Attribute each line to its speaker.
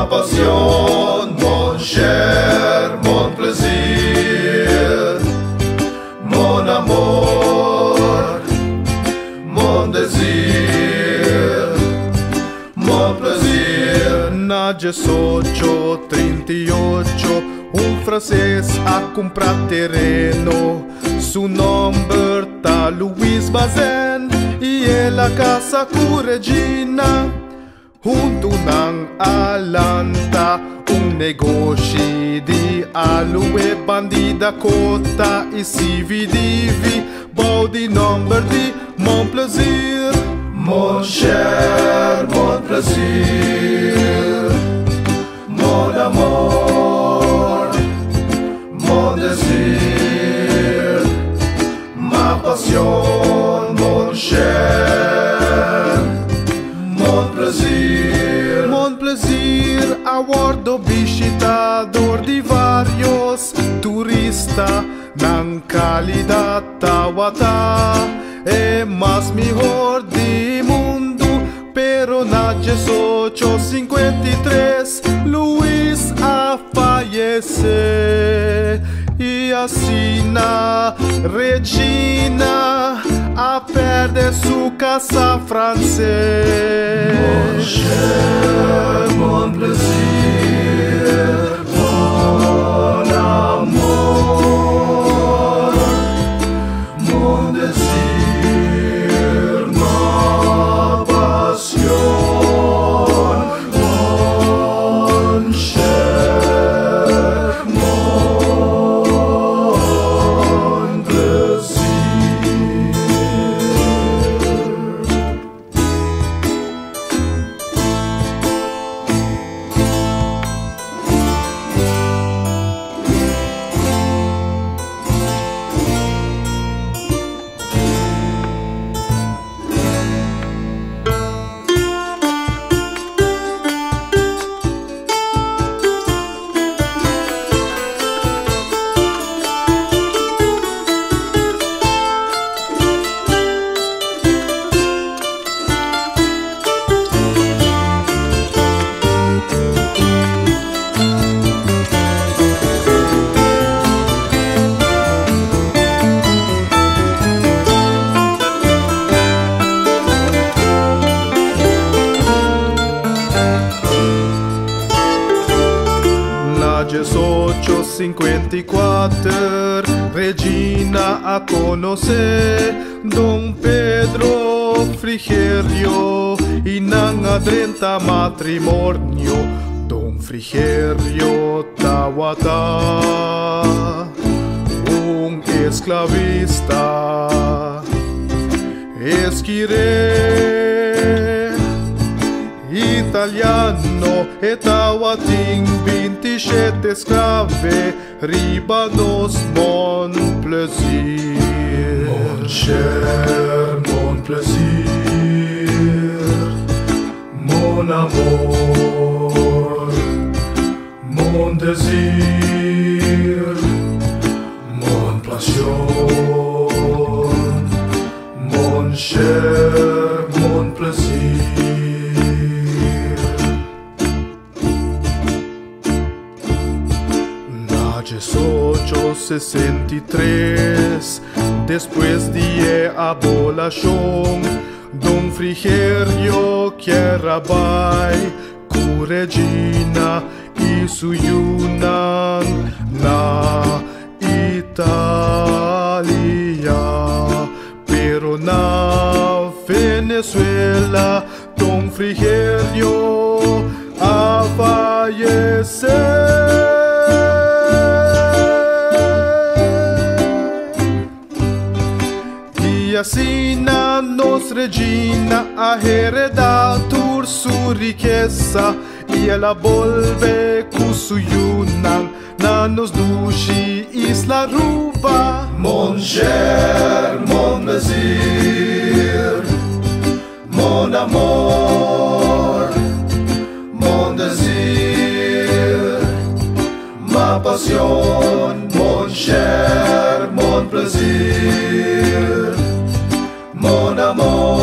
Speaker 1: ma passion, mon cher, mon plaisir, mon amour, mon désir, mon plaisir.
Speaker 2: Na 18, 38, um francês a comprar terreno. Su nome tá Luiz Bazen e ela casa com Regina. Hundunang Alanta, un negoci di alue Bandi bandida cotta i sivi divi, Baudi number di mon plaisir,
Speaker 1: mon cher, mon plaisir, mon amor, mon désir, ma passion, mon cher.
Speaker 2: ta é más mejor de mundo. Pero na es 853 Luis a fallecer Y así Regina A perde é su casa francés
Speaker 1: Mon cher, mon plaisir, mon amor
Speaker 2: Borges 854 Regina a conocer Don Pedro Frigerio Inan a 30 matrimonio Don Frigerio Tawata Un esclavista Esquire Italiano e tawating 27 esclave Ribanos mon plaisir
Speaker 1: Mon cher, mon plaisir, mon amour,
Speaker 2: 1863 Después de abolación Don Frigerio Chiarabai Cu Regina y su Yunan Na Italia. Pero na Venezuela Don Frigerio a fallecer E nos Regina a heredar su riqueza E ela volve com su Yunnan Na nos dushi Isla Ruba.
Speaker 1: Mon cher, mon désir, mon amour, mon désir, ma passion, mon cher, mon plaisir, mon amour,